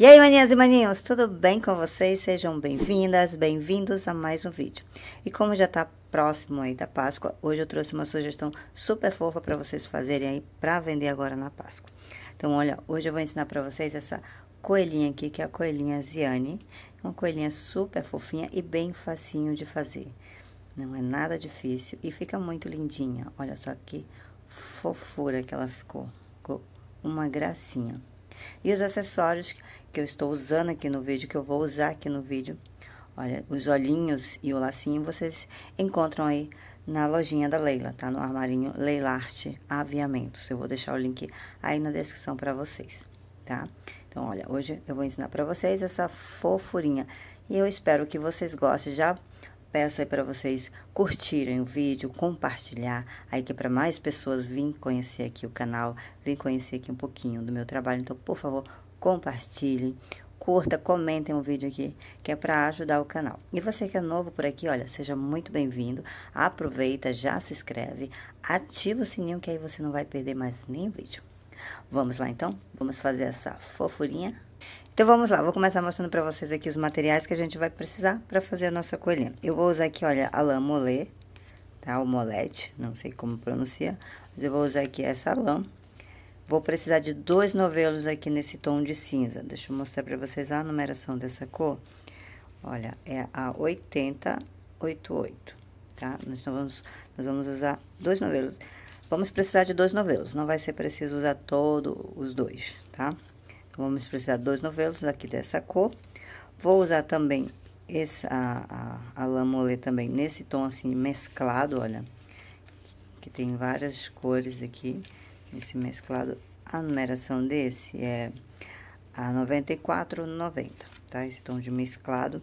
E aí, maninhas e maninhos, tudo bem com vocês? Sejam bem-vindas, bem-vindos a mais um vídeo. E como já tá próximo aí da Páscoa, hoje eu trouxe uma sugestão super fofa para vocês fazerem aí para vender agora na Páscoa. Então, olha, hoje eu vou ensinar para vocês essa coelhinha aqui, que é a coelhinha Ziane. Uma coelhinha super fofinha e bem facinho de fazer. Não é nada difícil e fica muito lindinha. Olha só que fofura que ela ficou. Ficou uma gracinha. E os acessórios que eu estou usando aqui no vídeo, que eu vou usar aqui no vídeo. Olha, os olhinhos e o lacinho vocês encontram aí na lojinha da Leila, tá? No armarinho Leilarte Aviamentos. Eu vou deixar o link aí na descrição para vocês, tá? Então, olha, hoje eu vou ensinar para vocês essa fofurinha. E eu espero que vocês gostem. Já peço aí para vocês curtirem o vídeo, compartilhar, aí que é para mais pessoas virem conhecer aqui o canal, virem conhecer aqui um pouquinho do meu trabalho. Então, por favor, compartilhem, curta, comentem o vídeo aqui, que é para ajudar o canal. E você que é novo por aqui, olha, seja muito bem-vindo. Aproveita, já se inscreve, ativa o sininho que aí você não vai perder mais nenhum vídeo. Vamos lá então? Vamos fazer essa fofurinha? Então vamos lá, vou começar mostrando para vocês aqui os materiais que a gente vai precisar para fazer a nossa coelhinha. Eu vou usar aqui, olha, a lã molê, tá? O molete, não sei como pronuncia, mas eu vou usar aqui essa lã. Vou precisar de dois novelos aqui nesse tom de cinza. Deixa eu mostrar para vocês a numeração dessa cor. Olha, é a 8088, tá? Nós vamos, nós vamos usar dois novelos. Vamos precisar de dois novelos, não vai ser preciso usar todos os dois, tá? Então, vamos precisar de dois novelos aqui dessa cor. Vou usar também esse, a, a, a lã molê também nesse tom assim mesclado, olha. Que tem várias cores aqui esse mesclado, a numeração desse é a 94,90, tá? Esse tom de mesclado.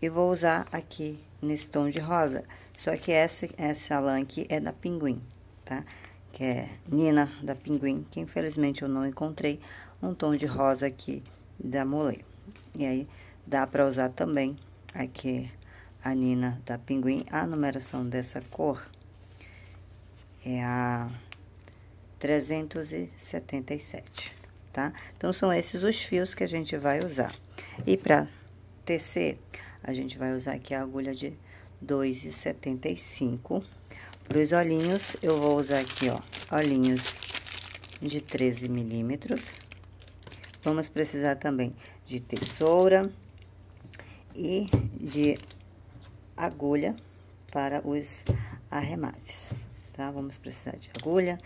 E vou usar aqui nesse tom de rosa, só que essa, essa lã aqui é da Pinguim, tá? Que é Nina da Pinguim, que infelizmente eu não encontrei um tom de rosa aqui da Molê. E aí, dá para usar também aqui a Nina da Pinguim. A numeração dessa cor é a 377, tá? Então, são esses os fios que a gente vai usar. E para tecer, a gente vai usar aqui a agulha de 2,75. Para os olhinhos, eu vou usar aqui, ó, olhinhos de 13 milímetros. Vamos precisar também de tesoura e de agulha para os arremates, tá? Vamos precisar de agulha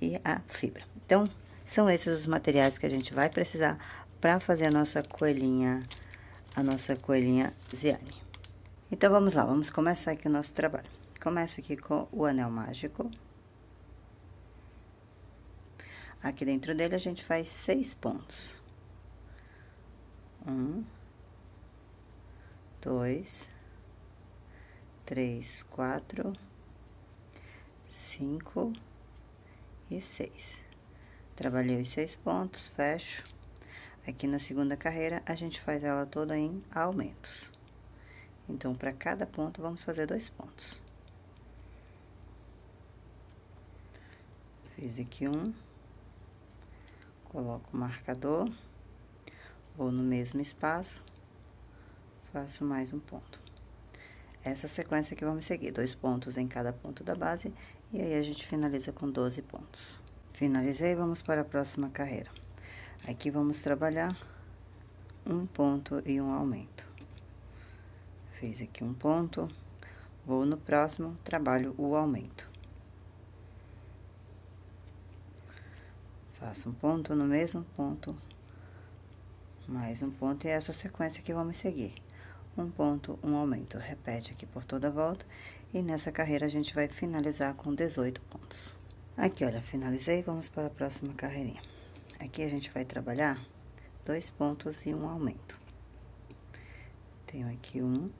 e a fibra. Então, são esses os materiais que a gente vai precisar para fazer a nossa coelhinha, a nossa coelhinha Ziane. Então, vamos lá, vamos começar aqui o nosso trabalho. Começa aqui com o anel mágico. Aqui dentro dele a gente faz seis pontos. Um, dois, três, quatro, cinco, e seis. Trabalhei os seis pontos, fecho. Aqui na segunda carreira, a gente faz ela toda em aumentos. Então, para cada ponto, vamos fazer dois pontos. Fiz aqui um. Coloco o marcador. Vou no mesmo espaço. Faço mais um ponto. Essa sequência que vamos seguir, dois pontos em cada ponto da base e aí, a gente finaliza com 12 pontos. Finalizei, vamos para a próxima carreira. Aqui, vamos trabalhar um ponto e um aumento. Fiz aqui um ponto, vou no próximo, trabalho o aumento. Faço um ponto no mesmo ponto, mais um ponto, e é essa sequência que vamos seguir um ponto, um aumento. Repete aqui por toda a volta e nessa carreira a gente vai finalizar com 18 pontos. Aqui, olha, finalizei, vamos para a próxima carreirinha. Aqui a gente vai trabalhar dois pontos e um aumento. Tenho aqui um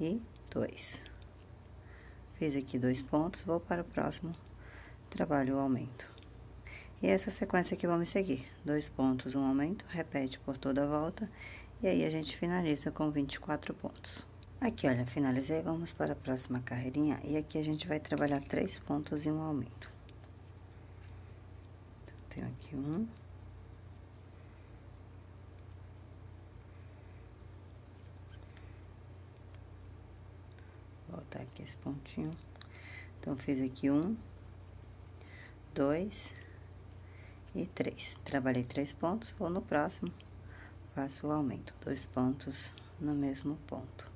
e dois. Fiz aqui dois pontos, vou para o próximo, trabalho o aumento. E essa sequência que vamos seguir, dois pontos, um aumento, repete por toda a volta e aí, a gente finaliza com 24 pontos. Aqui, olha, finalizei, vamos para a próxima carreirinha, e aqui a gente vai trabalhar três pontos em um aumento. Então, tenho aqui um. Voltar aqui esse pontinho. Então, fiz aqui um, dois e três. Trabalhei três pontos, vou no próximo, faço o aumento. Dois pontos no mesmo ponto.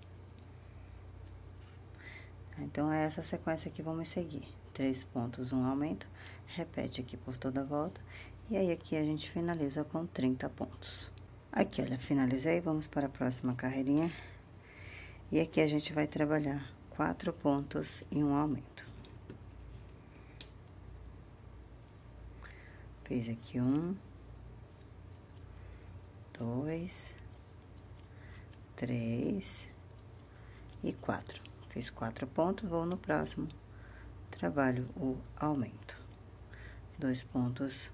Então, é essa sequência que vamos seguir. Três pontos, um aumento, repete aqui por toda a volta. E aí, aqui a gente finaliza com 30 pontos. Aqui, olha, finalizei, vamos para a próxima carreirinha. E aqui a gente vai trabalhar quatro pontos e um aumento. Fiz aqui um, dois, três e quatro. Fiz quatro pontos, vou no próximo. Trabalho o aumento. Dois pontos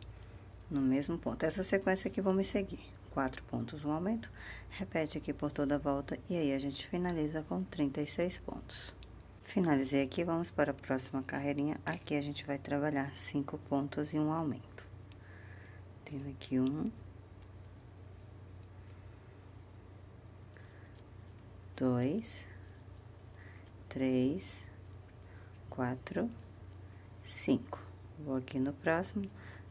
no mesmo ponto. Essa sequência aqui vamos seguir quatro pontos um aumento, repete aqui por toda a volta e aí a gente finaliza com 36 pontos. Finalizei aqui, vamos para a próxima carreirinha. Aqui a gente vai trabalhar cinco pontos e um aumento. Tenho aqui um. Dois. Três. Quatro. Cinco. Vou aqui no próximo,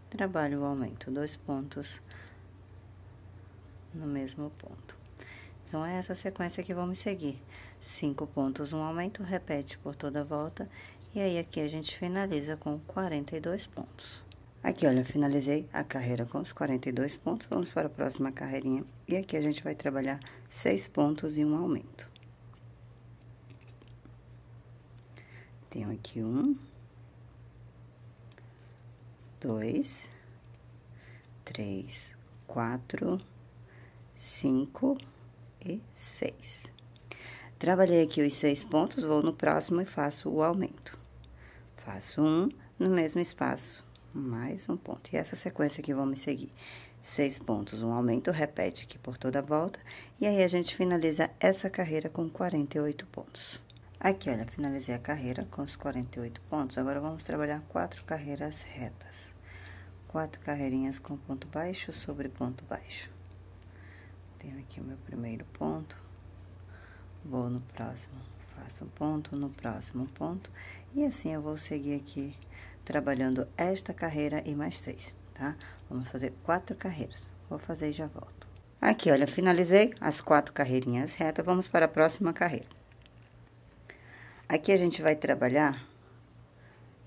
trabalho o aumento, dois pontos no mesmo ponto. Então, é essa sequência que vamos seguir. Cinco pontos, um aumento, repete por toda a volta. E aí, aqui a gente finaliza com 42 pontos. Aqui, olha, finalizei a carreira com os 42 pontos. Vamos para a próxima carreirinha. E aqui a gente vai trabalhar seis pontos e um aumento. Tenho aqui um, dois, três, quatro, cinco e seis. Trabalhei aqui os seis pontos, vou no próximo e faço o aumento. Faço um no mesmo espaço, mais um ponto. E essa sequência que vamos seguir. Seis pontos, um aumento, repete aqui por toda a volta. E aí, a gente finaliza essa carreira com 48 pontos. Aqui, olha, finalizei a carreira com os 48 pontos. Agora, vamos trabalhar quatro carreiras retas. Quatro carreirinhas com ponto baixo sobre ponto baixo. Tenho aqui o meu primeiro ponto. Vou no próximo, faço um ponto, no próximo ponto. E assim eu vou seguir aqui trabalhando esta carreira e mais três, tá? Vamos fazer quatro carreiras. Vou fazer e já volto. Aqui, olha, finalizei as quatro carreirinhas retas. Vamos para a próxima carreira. Aqui a gente vai trabalhar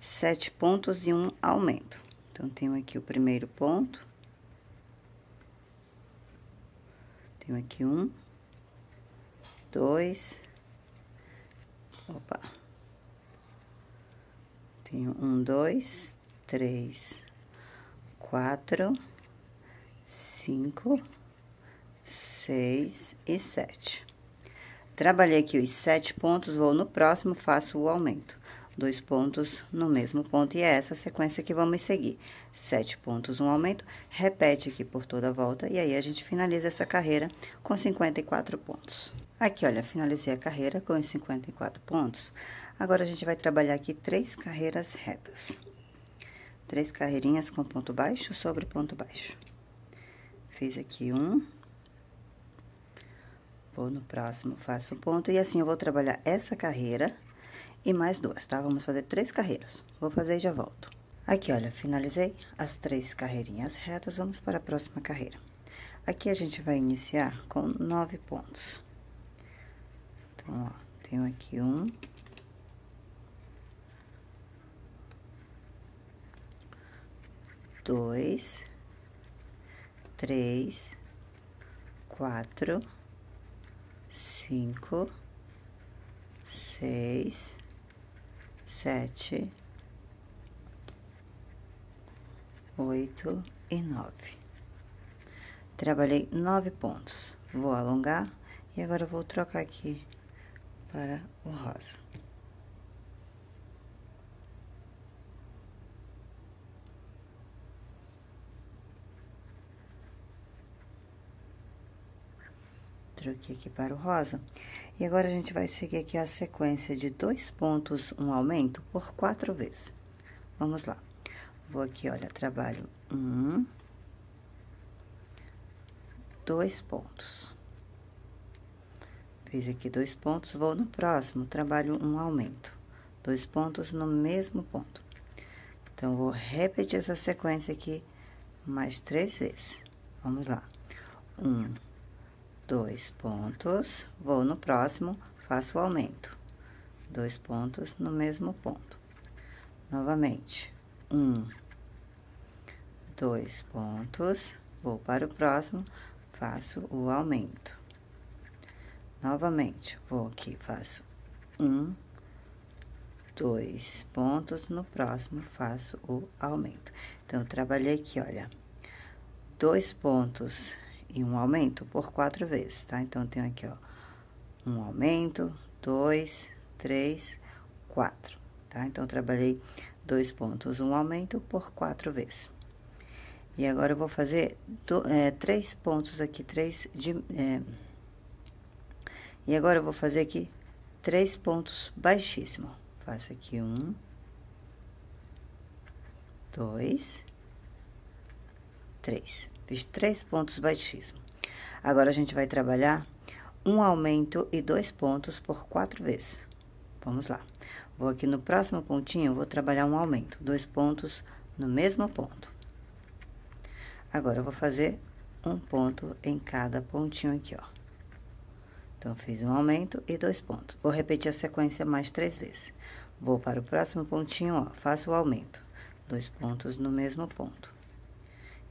sete pontos e um aumento. Então, tenho aqui o primeiro ponto. Tenho aqui um, dois, opa. Tenho um, dois, três, quatro, cinco, seis e sete. Trabalhei aqui os sete pontos, vou no próximo, faço o aumento dois pontos no mesmo ponto, e é essa sequência que vamos seguir. Sete pontos, um aumento, repete aqui por toda a volta, e aí a gente finaliza essa carreira com 54 pontos. Aqui, olha, finalizei a carreira com os 54 pontos. Agora, a gente vai trabalhar aqui três carreiras retas. Três carreirinhas com ponto baixo sobre ponto baixo. Fiz aqui um. Vou no próximo, faço um ponto, e assim eu vou trabalhar essa carreira e mais duas, tá? Vamos fazer três carreiras. Vou fazer e já volto. Aqui, olha, finalizei as três carreirinhas retas, vamos para a próxima carreira. Aqui a gente vai iniciar com nove pontos. Então, ó, tenho aqui um. Dois, três, quatro, cinco, seis, sete, oito e nove. Trabalhei nove pontos. Vou alongar e agora vou trocar aqui para o rosa. Troquei aqui para o rosa. E agora, a gente vai seguir aqui a sequência de dois pontos, um aumento, por quatro vezes. Vamos lá. Vou aqui, olha, trabalho um, dois pontos. Fiz aqui dois pontos, vou no próximo, trabalho um aumento. Dois pontos no mesmo ponto. Então, vou repetir essa sequência aqui mais três vezes. Vamos lá. Um, dois pontos, vou no próximo, faço o aumento. Dois pontos no mesmo ponto. Novamente. Um, dois pontos, vou para o próximo, faço o aumento. Novamente, vou aqui, faço um, dois pontos, no próximo faço o aumento. Então, trabalhei aqui, olha, dois pontos e um aumento por quatro vezes, tá? Então, eu tenho aqui, ó, um aumento, dois, três, quatro, tá? Então, eu trabalhei dois pontos, um aumento por quatro vezes. E agora, eu vou fazer do, é, três pontos aqui, três de... É, e agora, eu vou fazer aqui três pontos baixíssimo. Faço aqui um, dois, três. Fiz três pontos baixíssimo. Agora, a gente vai trabalhar um aumento e dois pontos por quatro vezes. Vamos lá. Vou aqui no próximo pontinho, vou trabalhar um aumento, dois pontos no mesmo ponto. Agora, eu vou fazer um ponto em cada pontinho aqui, ó. Então, fiz um aumento e dois pontos. Vou repetir a sequência mais três vezes. Vou para o próximo pontinho, ó, faço o aumento. Dois pontos no mesmo ponto.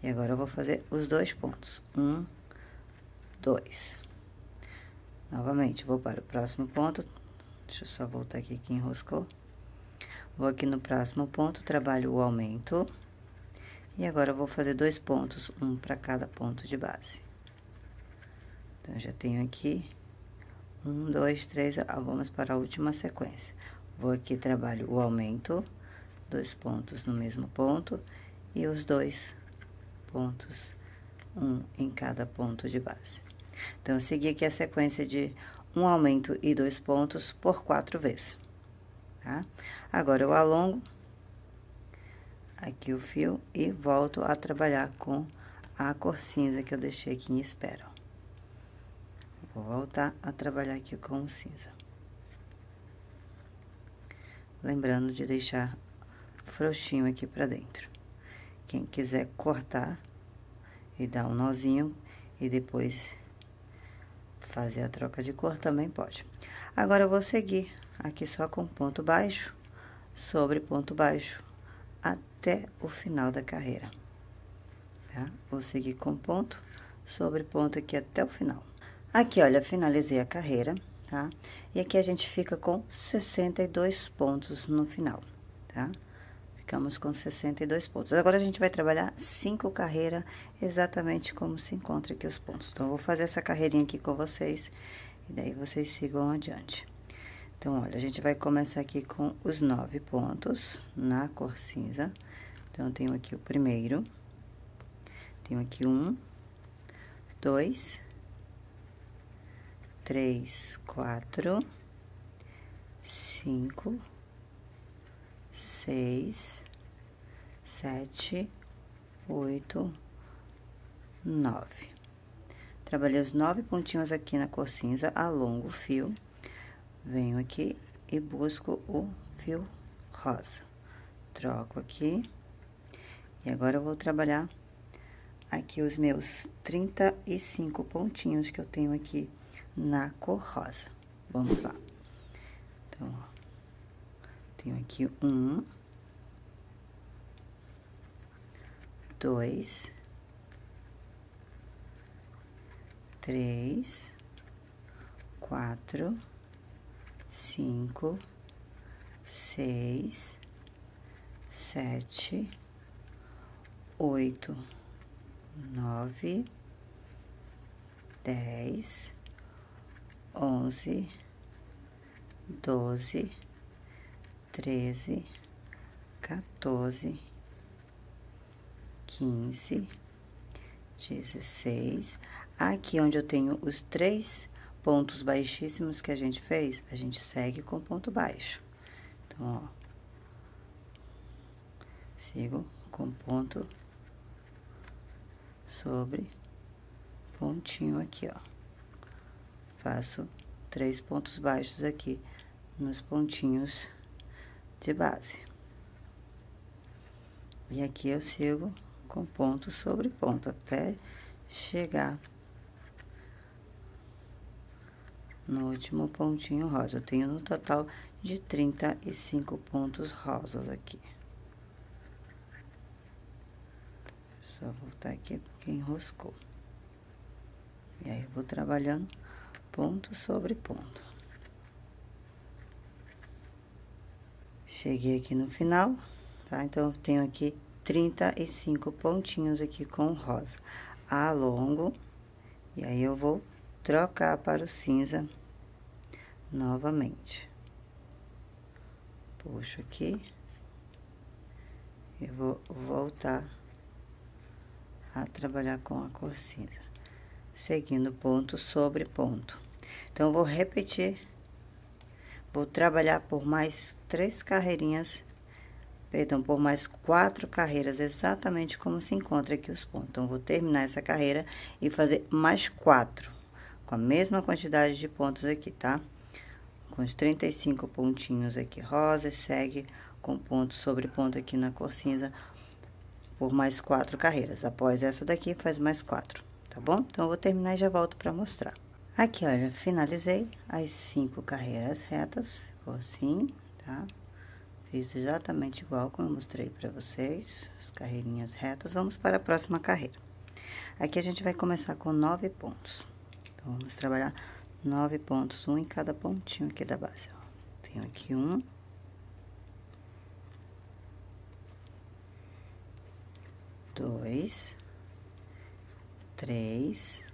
E agora, eu vou fazer os dois pontos. Um, dois. Novamente, vou para o próximo ponto. Deixa eu só voltar aqui que enroscou. Vou aqui no próximo ponto, trabalho o aumento. E agora, eu vou fazer dois pontos, um para cada ponto de base. Então, já tenho aqui um, dois, três, ah, vamos para a última sequência. Vou aqui, trabalho o aumento, dois pontos no mesmo ponto, e os dois pontos, um em cada ponto de base. Então, eu segui aqui a sequência de um aumento e dois pontos por quatro vezes, tá? Agora, eu alongo aqui o fio e volto a trabalhar com a cor cinza que eu deixei aqui em espera. Vou voltar a trabalhar aqui com o cinza. Lembrando de deixar frouxinho aqui pra dentro. Quem quiser cortar e dar um nozinho e depois fazer a troca de cor também pode. Agora, eu vou seguir aqui só com ponto baixo sobre ponto baixo até o final da carreira, tá? Vou seguir com ponto sobre ponto aqui até o final. Aqui, olha, finalizei a carreira, tá? E aqui a gente fica com 62 pontos no final, tá? Ficamos com 62 pontos. Agora, a gente vai trabalhar cinco carreiras, exatamente como se encontra aqui os pontos. Então, eu vou fazer essa carreirinha aqui com vocês, e daí vocês sigam adiante. Então, olha, a gente vai começar aqui com os nove pontos na cor cinza. Então, eu tenho aqui o primeiro, tenho aqui um, dois, três, quatro, cinco, seis, sete, oito, nove. Trabalhei os nove pontinhos aqui na cor cinza, alongo o fio, venho aqui e busco o fio rosa. Troco aqui, e agora eu vou trabalhar aqui os meus 35 pontinhos que eu tenho aqui na cor rosa. Vamos lá. Então, ó, tenho aqui um, dois, três, quatro, cinco, seis, sete, oito, nove, dez, onze, doze, treze, quatorze. 15, 16. Aqui onde eu tenho os três pontos baixíssimos que a gente fez, a gente segue com ponto baixo. Então, ó, sigo com ponto sobre pontinho aqui, ó. Faço três pontos baixos aqui nos pontinhos de base. E aqui eu sigo com ponto sobre ponto até chegar no último pontinho rosa. Eu tenho no total de 35 pontos rosas aqui. Só voltar aqui porque enroscou. E aí, eu vou trabalhando ponto sobre ponto. Cheguei aqui no final, tá? Então, eu tenho aqui 35 pontinhos aqui com rosa. Alongo, e aí eu vou trocar para o cinza novamente. Puxo aqui. E vou voltar a trabalhar com a cor cinza seguindo ponto sobre ponto. Então, vou repetir, vou trabalhar por mais três carreirinhas, perdão, por mais quatro carreiras, exatamente como se encontra aqui os pontos. Então, vou terminar essa carreira e fazer mais quatro, com a mesma quantidade de pontos aqui, tá? Com os 35 pontinhos aqui rosa, segue com ponto sobre ponto aqui na cor cinza, por mais quatro carreiras. Após essa daqui, faz mais quatro tá bom? Então, eu vou terminar e já volto para mostrar. Aqui, olha, finalizei as cinco carreiras retas, ficou assim, tá? Fiz exatamente igual como eu mostrei para vocês, as carreirinhas retas. Vamos para a próxima carreira. Aqui a gente vai começar com nove pontos. Então, vamos trabalhar nove pontos, um em cada pontinho aqui da base, ó. Tenho aqui um. Dois três,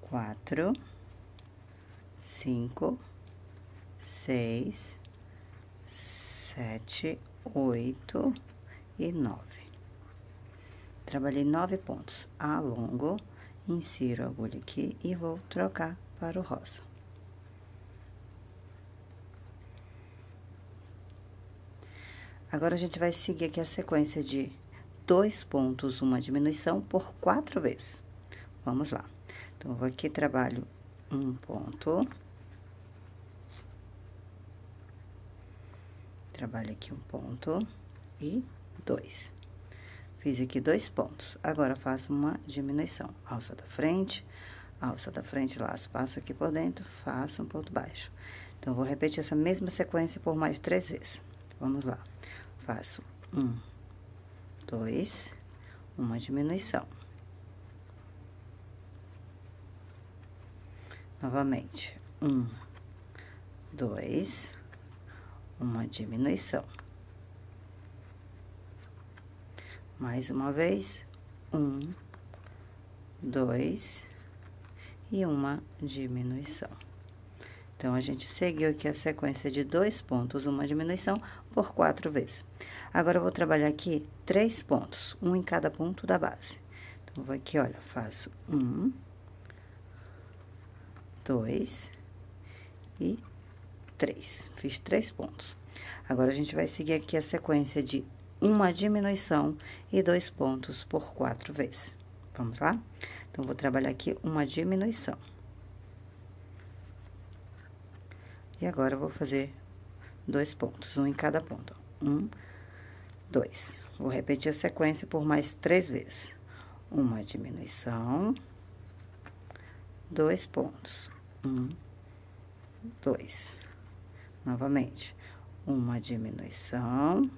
quatro, cinco, seis, sete, oito e nove. Trabalhei nove pontos. Alongo, insiro a agulha aqui e vou trocar para o rosa. Agora, a gente vai seguir aqui a sequência de dois pontos, uma diminuição por quatro vezes. Vamos lá. Então, aqui, trabalho um ponto. Trabalho aqui um ponto e dois. Fiz aqui dois pontos. Agora, faço uma diminuição. Alça da frente, alça da frente, laço, passo aqui por dentro, faço um ponto baixo. Então, vou repetir essa mesma sequência por mais três vezes. Vamos lá. Faço um, dois, uma diminuição. Novamente, um, dois, uma diminuição. Mais uma vez, um, dois e uma diminuição. Então, a gente seguiu aqui a sequência de dois pontos, uma diminuição, por quatro vezes. Agora, eu vou trabalhar aqui três pontos, um em cada ponto da base. Então, vou aqui, olha, faço um, dois e três. Fiz três pontos. Agora, a gente vai seguir aqui a sequência de uma diminuição e dois pontos por quatro vezes. Vamos lá? Então, vou trabalhar aqui uma diminuição. E agora, eu vou fazer dois pontos, um em cada ponto. Um, dois. Vou repetir a sequência por mais três vezes. Uma diminuição, dois pontos. Um, dois. Novamente, uma diminuição,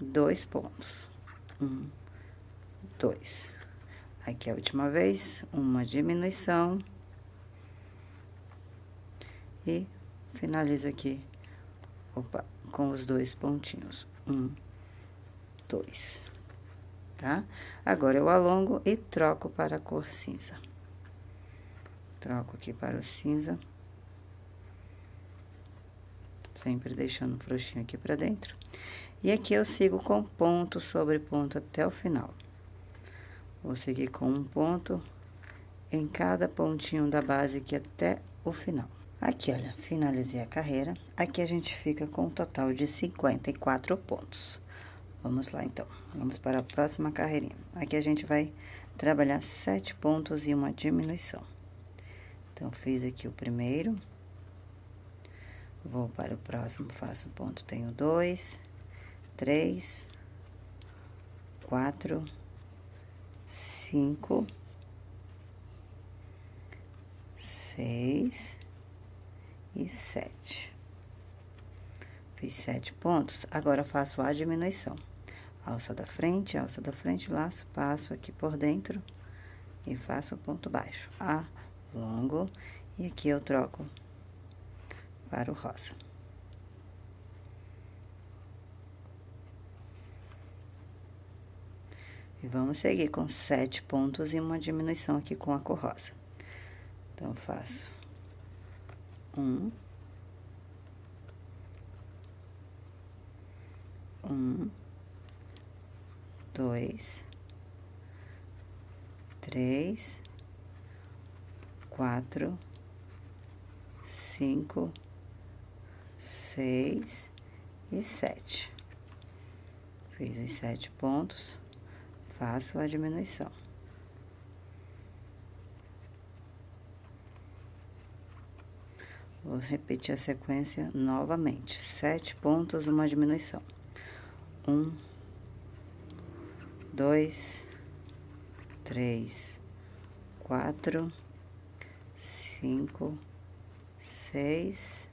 dois pontos. Um, dois. Aqui é a última vez, uma diminuição e finalizo aqui, opa, com os dois pontinhos. Um, dois, tá? Agora, eu alongo e troco para a cor cinza. Troco aqui para o cinza. Sempre deixando o frouxinho aqui para dentro. E aqui eu sigo com ponto sobre ponto até o final. Vou seguir com um ponto em cada pontinho da base aqui até o final. Aqui, olha, finalizei a carreira. Aqui a gente fica com um total de 54 pontos. Vamos lá, então. Vamos para a próxima carreirinha. Aqui a gente vai trabalhar sete pontos e uma diminuição. Então, fiz aqui o primeiro. Vou para o próximo, faço ponto, tenho dois, três, quatro, cinco, seis e sete. Fiz sete pontos, agora faço a diminuição. Alça da frente, alça da frente, laço, passo aqui por dentro e faço o ponto baixo. Alongo, e aqui eu troco para o rosa. E vamos seguir com sete pontos e uma diminuição aqui com a cor rosa. Então, faço um, um, dois, três, quatro, cinco, seis e sete. Fiz os sete pontos, faço a diminuição. Vou repetir a sequência novamente. Sete pontos, uma diminuição. Um, dois, três, quatro, cinco, seis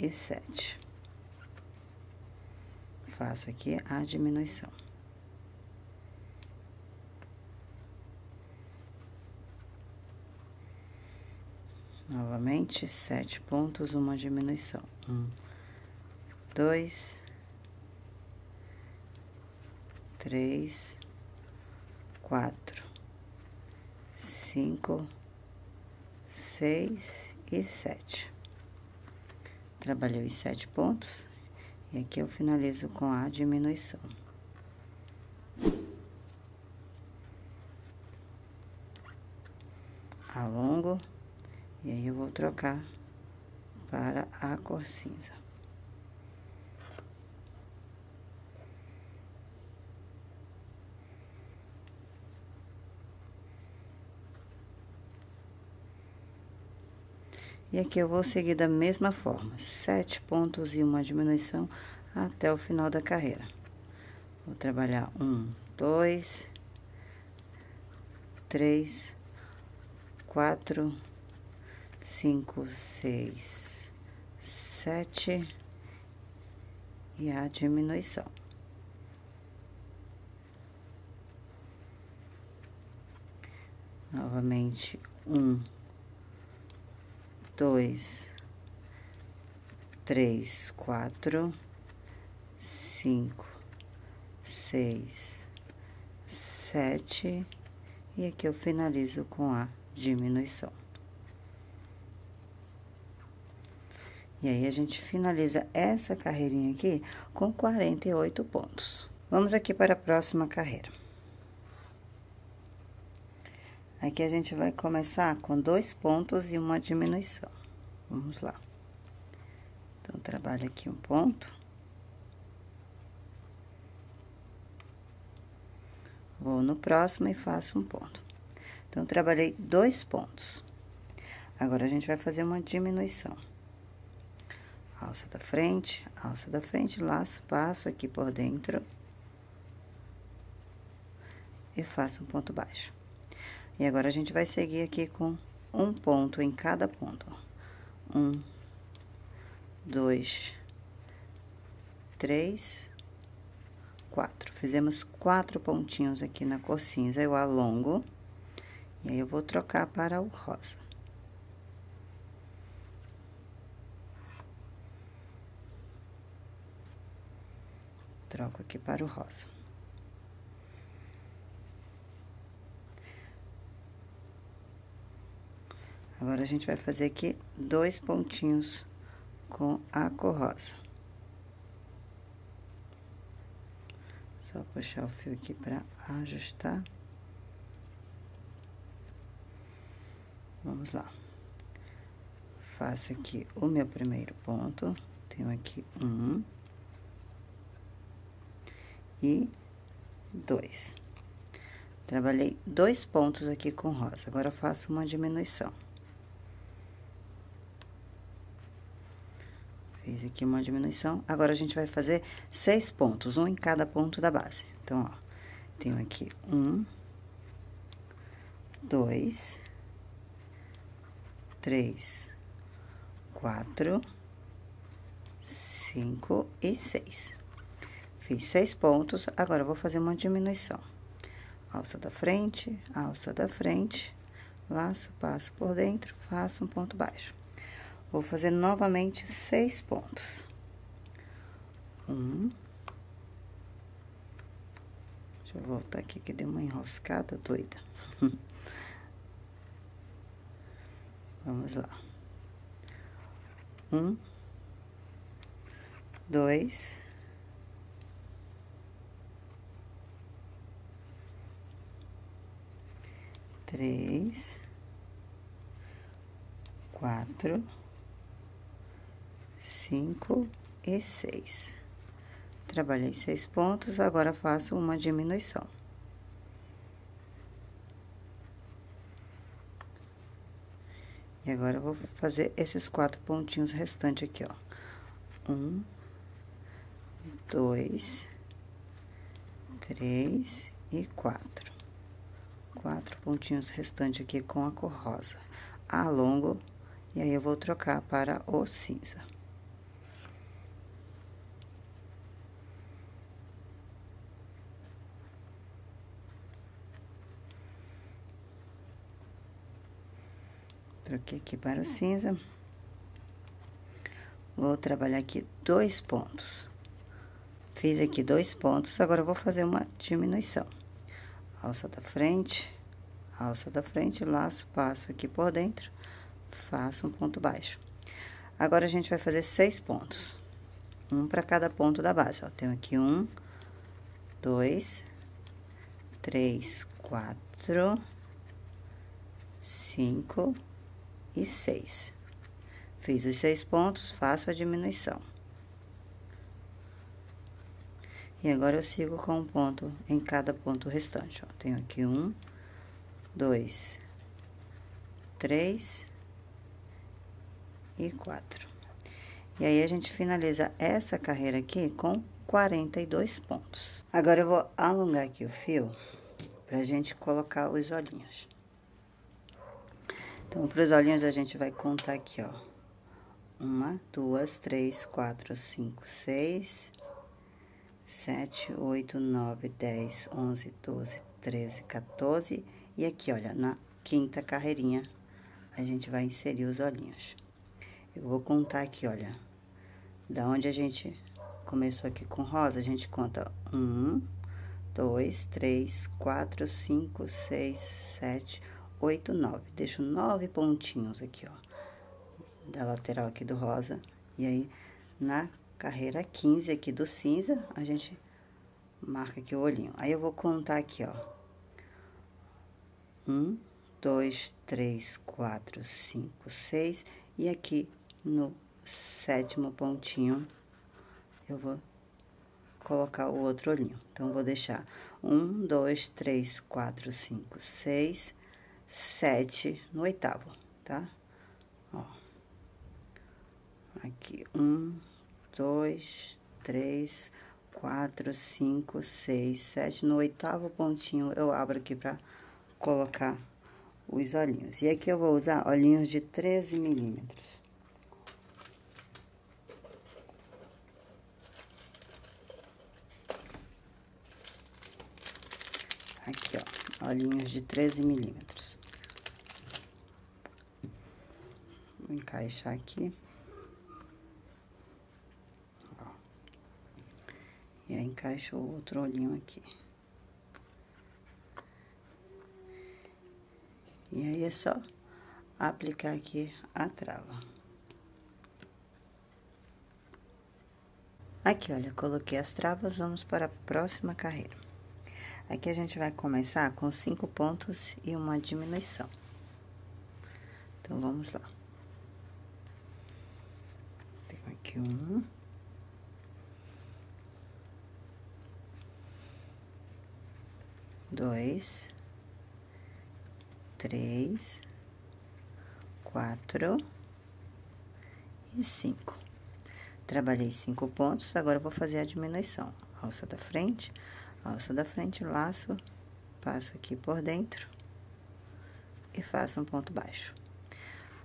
e sete. Faço aqui a diminuição. Novamente, sete pontos, uma diminuição. Um, dois, três, quatro, cinco, seis e sete. Trabalhei os sete pontos e aqui eu finalizo com a diminuição. Alongo e aí eu vou trocar para a cor cinza. E aqui eu vou seguir da mesma forma, sete pontos e uma diminuição até o final da carreira. Vou trabalhar um, dois, três, quatro, cinco, seis, sete e a diminuição. Novamente, um dois, três, quatro, cinco, seis, sete, e aqui eu finalizo com a diminuição. E aí, a gente finaliza essa carreirinha aqui com 48 pontos. Vamos aqui para a próxima carreira. Aqui a gente vai começar com dois pontos e uma diminuição. Vamos lá. Então, trabalho aqui um ponto. Vou no próximo e faço um ponto. Então, trabalhei dois pontos. Agora, a gente vai fazer uma diminuição. Alça da frente, alça da frente, laço, passo aqui por dentro. E faço um ponto baixo. E agora, a gente vai seguir aqui com um ponto em cada ponto. Um, dois, três, quatro. Fizemos quatro pontinhos aqui na cor cinza, eu alongo. E aí, eu vou trocar para o rosa. Troco aqui para o rosa. Agora, a gente vai fazer aqui dois pontinhos com a cor rosa. Só puxar o fio aqui para ajustar. Vamos lá. Faço aqui o meu primeiro ponto. Tenho aqui um. E dois. Trabalhei dois pontos aqui com rosa, agora faço uma diminuição. Fiz aqui uma diminuição, agora a gente vai fazer seis pontos, um em cada ponto da base. Então, ó, tenho aqui um, dois, três, quatro, cinco e seis. Fiz seis pontos, agora vou fazer uma diminuição. Alça da frente, alça da frente, laço, passo por dentro, faço um ponto baixo. Vou fazer novamente seis pontos. Um. Deixa eu voltar aqui que deu uma enroscada doida. Vamos lá. Um. Dois. Três. Quatro cinco e seis. Trabalhei seis pontos, agora faço uma diminuição. E agora eu vou fazer esses quatro pontinhos restantes aqui, ó. Um, dois, três e quatro. Quatro pontinhos restantes aqui com a cor rosa. Alongo, e aí eu vou trocar para o cinza. Troquei aqui para o cinza. Vou trabalhar aqui dois pontos. Fiz aqui dois pontos, agora vou fazer uma diminuição. Alça da frente, alça da frente, laço, passo aqui por dentro, faço um ponto baixo. Agora, a gente vai fazer seis pontos. Um para cada ponto da base, ó. Tenho aqui um, dois, três, quatro, cinco e seis. Fiz os seis pontos, faço a diminuição. E agora, eu sigo com um ponto em cada ponto restante, ó. Tenho aqui um, dois, três e quatro. E aí, a gente finaliza essa carreira aqui com 42 pontos. Agora, eu vou alongar aqui o fio pra gente colocar os olhinhos. Então, para os olhinhos, a gente vai contar aqui, ó. Uma, duas, três, quatro, cinco, seis, sete, oito, nove, dez, onze, doze, treze, 14. E aqui, olha, na quinta carreirinha, a gente vai inserir os olhinhos. Eu vou contar aqui, olha, da onde a gente começou aqui com rosa, a gente conta um, dois, três, quatro, cinco, seis, sete, oito, nove. Deixo nove pontinhos aqui, ó, da lateral aqui do rosa. E aí, na carreira 15 aqui do cinza, a gente marca aqui o olhinho. Aí, eu vou contar aqui, ó. Um, dois, três, quatro, cinco, seis. E aqui, no sétimo pontinho, eu vou colocar o outro olhinho. Então, vou deixar um, dois, três, quatro, cinco, seis sete no oitavo, tá? Ó. Aqui, um, dois, três, quatro, cinco, seis, sete. No oitavo pontinho, eu abro aqui pra colocar os olhinhos. E aqui eu vou usar olhinhos de 13 milímetros. Aqui, ó, olhinhos de 13 milímetros. Vou encaixar aqui. Ó. E aí, encaixo o outro olhinho aqui. E aí, é só aplicar aqui a trava. Aqui, olha, coloquei as travas, vamos para a próxima carreira. Aqui a gente vai começar com cinco pontos e uma diminuição. Então, vamos lá. Aqui um. Dois. três, quatro e cinco. Trabalhei cinco pontos, agora vou fazer a diminuição. Alça da frente, alça da frente, laço, passo aqui por dentro e faço um ponto baixo.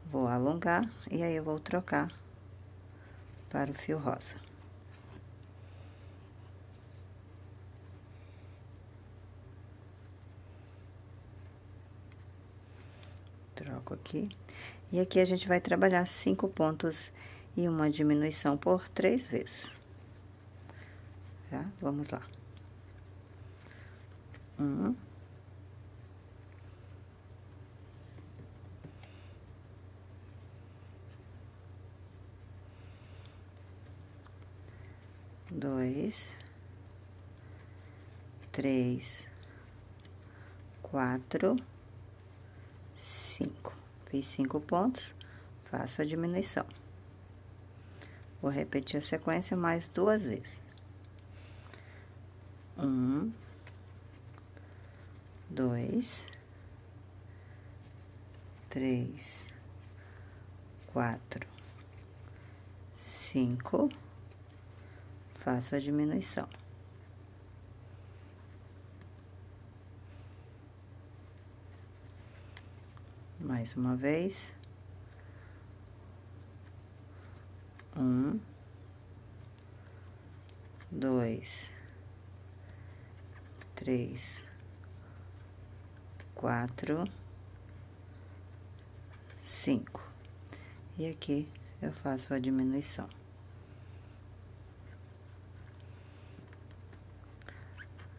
Vou alongar e aí eu vou trocar para o fio rosa. Troco aqui. E aqui a gente vai trabalhar cinco pontos e uma diminuição por três vezes. Tá? Vamos lá. Um. Dois, três, quatro, cinco. Fiz cinco pontos, faço a diminuição. Vou repetir a sequência mais duas vezes. Um, dois, três, quatro, cinco, faço a diminuição. Mais uma vez. Um, dois, três, quatro, cinco. E aqui eu faço a diminuição.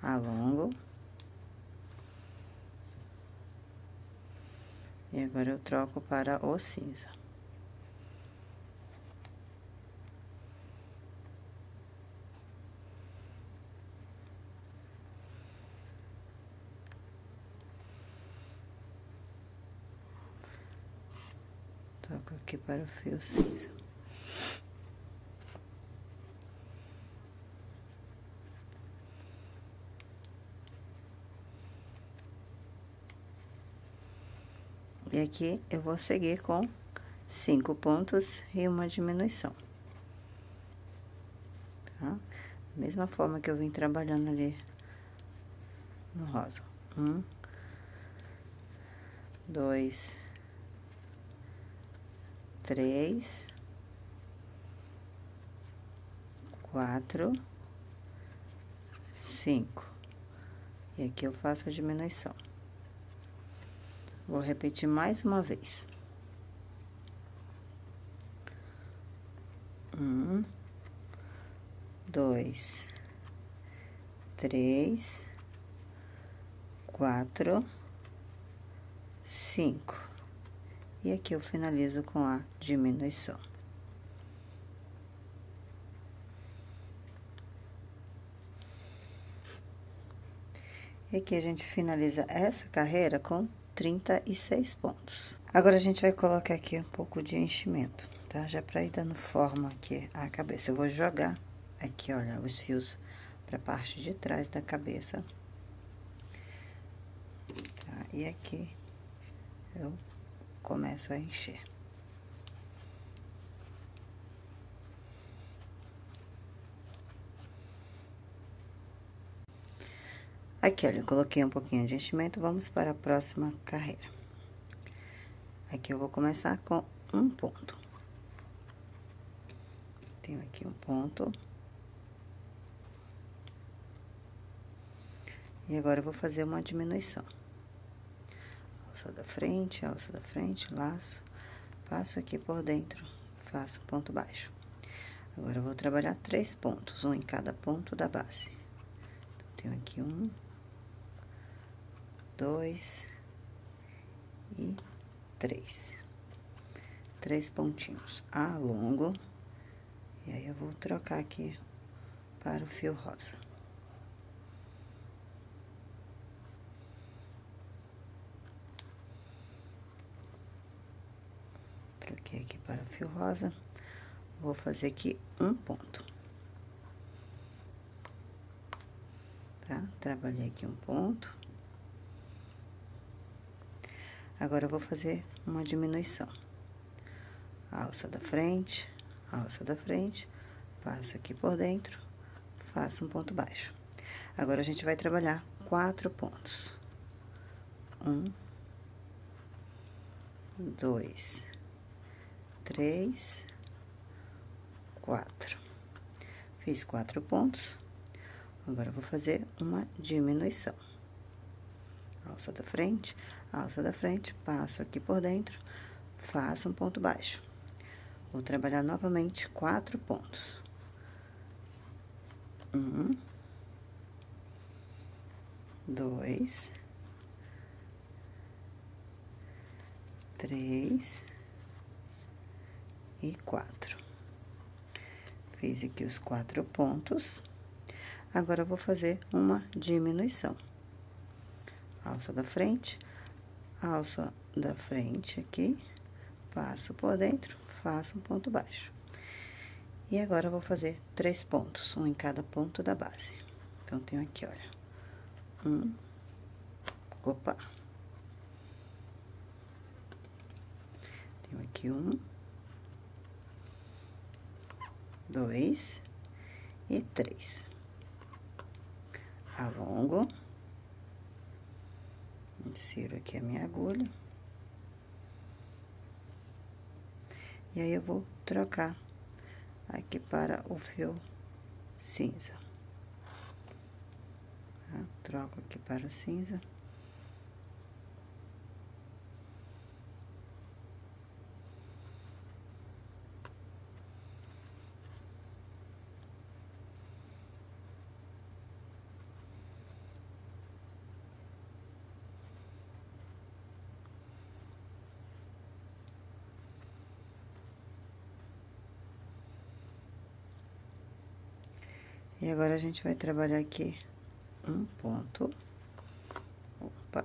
Alongo. E agora eu troco para o cinza. Troco aqui para o fio cinza. E aqui eu vou seguir com cinco pontos e uma diminuição. Tá? Mesma forma que eu vim trabalhando ali no rosa. Um, dois, três, quatro, cinco. E aqui eu faço a diminuição. Vou repetir mais uma vez. Um, dois, três, quatro, cinco. E aqui eu finalizo com a diminuição. E aqui a gente finaliza essa carreira com 36 pontos. Agora, a gente vai colocar aqui um pouco de enchimento, tá? Já pra ir dando forma aqui a cabeça. Eu vou jogar aqui, olha, os fios pra parte de trás da cabeça. Tá? E aqui eu começo a encher. Aqui, olha, eu coloquei um pouquinho de enchimento, vamos para a próxima carreira. Aqui eu vou começar com um ponto. Tenho aqui um ponto. E agora eu vou fazer uma diminuição. Alça da frente, alça da frente, laço, passo aqui por dentro, faço ponto baixo. Agora eu vou trabalhar três pontos, um em cada ponto da base. Então, tenho aqui um, dois e três. Três pontinhos. Alongo. E aí, eu vou trocar aqui para o fio rosa. Troquei aqui para o fio rosa. Vou fazer aqui um ponto. Tá? Trabalhei aqui um ponto. Agora, eu vou fazer uma diminuição. Alça da frente, alça da frente, passo aqui por dentro, faço um ponto baixo. Agora, a gente vai trabalhar quatro pontos. Um, dois, três, quatro. Fiz quatro pontos. Agora, vou fazer uma diminuição. Alça da frente, alça da frente, passo aqui por dentro, faço um ponto baixo. Vou trabalhar novamente quatro pontos. Um, dois, três e quatro. Fiz aqui os quatro pontos. Agora, vou fazer uma diminuição. Alça da frente, alça da frente aqui, passo por dentro, faço um ponto baixo. E agora, vou fazer três pontos, um em cada ponto da base. Então, tenho aqui, olha, um, opa. Tenho aqui um, dois e três. Alongo. Insiro aqui a minha agulha. E aí, eu vou trocar aqui para o fio cinza. Tá? Troco aqui para o cinza. E agora, a gente vai trabalhar aqui um ponto. Opa.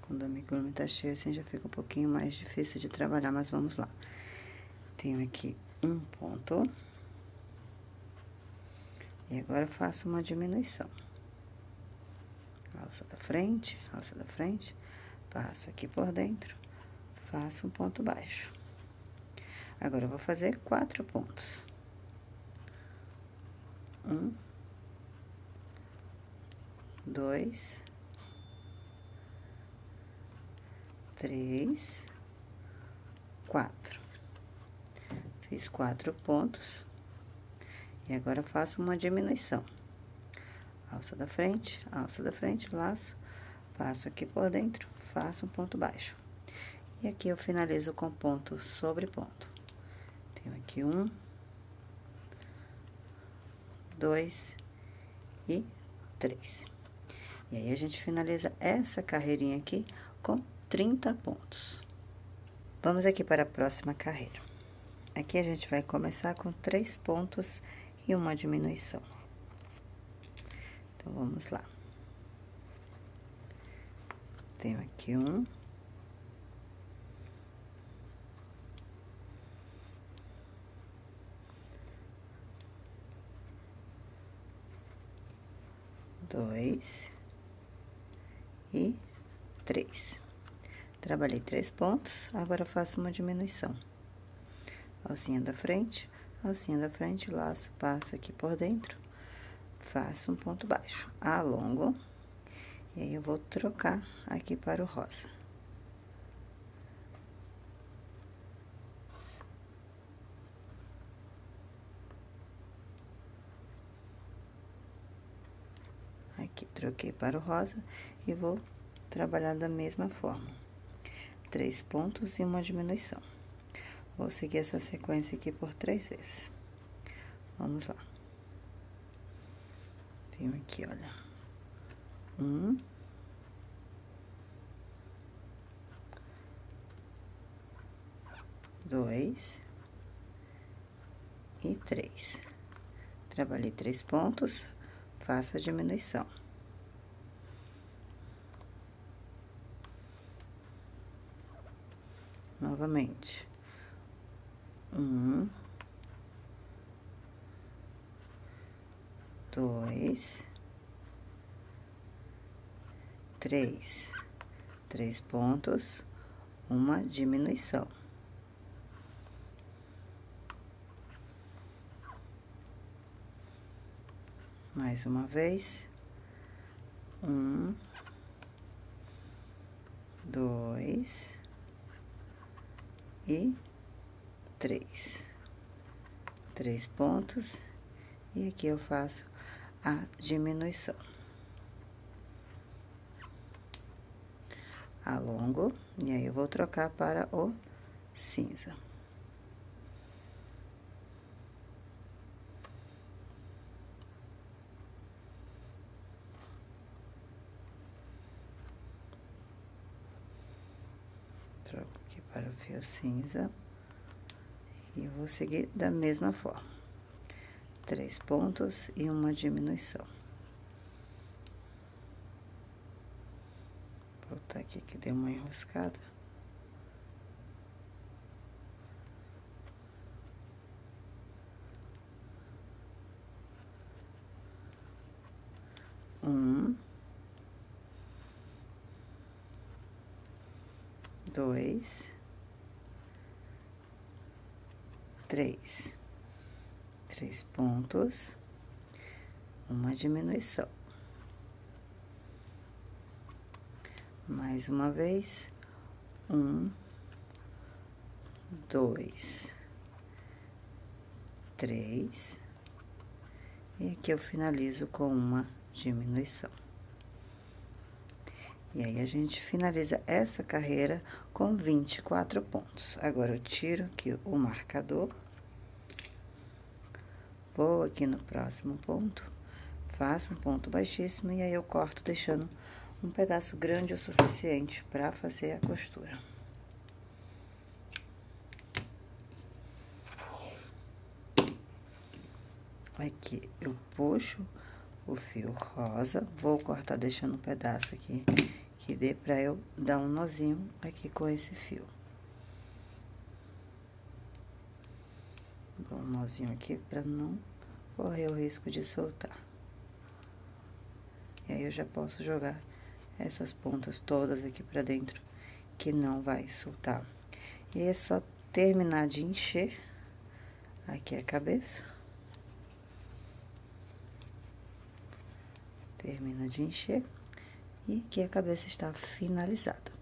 Quando a amigurumi tá cheia, assim, já fica um pouquinho mais difícil de trabalhar, mas vamos lá. Tenho aqui um ponto. E agora, faço uma diminuição. Alça da frente, alça da frente, passo aqui por dentro, faço um ponto baixo. Agora, eu vou fazer quatro pontos. Um, dois, três, quatro. Fiz quatro pontos. E agora, faço uma diminuição. Alça da frente, alça da frente, laço, passo aqui por dentro, faço um ponto baixo. E aqui eu finalizo com ponto sobre ponto. Um, dois e três. E aí, a gente finaliza essa carreirinha aqui com 30 pontos. Vamos aqui para a próxima carreira. Aqui a gente vai começar com três pontos e uma diminuição. Então, vamos lá. Tenho aqui um. Dois e três. Trabalhei três pontos, agora faço uma diminuição. Alcinha da frente, alcinha da frente, laço, passo aqui por dentro, faço um ponto baixo, alongo, e aí eu vou trocar aqui para o rosa. Aqui, troquei para o rosa e vou trabalhar da mesma forma. Três pontos e uma diminuição. Vou seguir essa sequência aqui por três vezes. Vamos lá. Tenho aqui, olha. Um. Dois. E três. Trabalhei três pontos, faço a diminuição. Novamente. Um. Dois. três, três pontos, uma diminuição. Mais uma vez, um, dois e três. Três pontos, e aqui eu faço a diminuição. Alongo, e aí eu vou trocar para o cinza. Troco aqui para o fio cinza. E vou seguir da mesma forma. Três pontos e uma diminuição. Voltar aqui que deu uma enroscada. Um. Dois três, três pontos, uma diminuição. Mais uma vez, um, dois, três, e aqui eu finalizo com uma diminuição. E aí, a gente finaliza essa carreira com 24 pontos. Agora, eu tiro aqui o marcador. Vou aqui no próximo ponto, faço um ponto baixíssimo e aí eu corto deixando um pedaço grande o suficiente para fazer a costura. Aqui eu puxo o fio rosa, vou cortar deixando um pedaço aqui que dê pra eu dar um nozinho aqui com esse fio. Dou um nozinho aqui pra não correr o risco de soltar. E aí, eu já posso jogar essas pontas todas aqui pra dentro, que não vai soltar. E é só terminar de encher aqui a cabeça. Termina de encher. E aqui a cabeça está finalizada.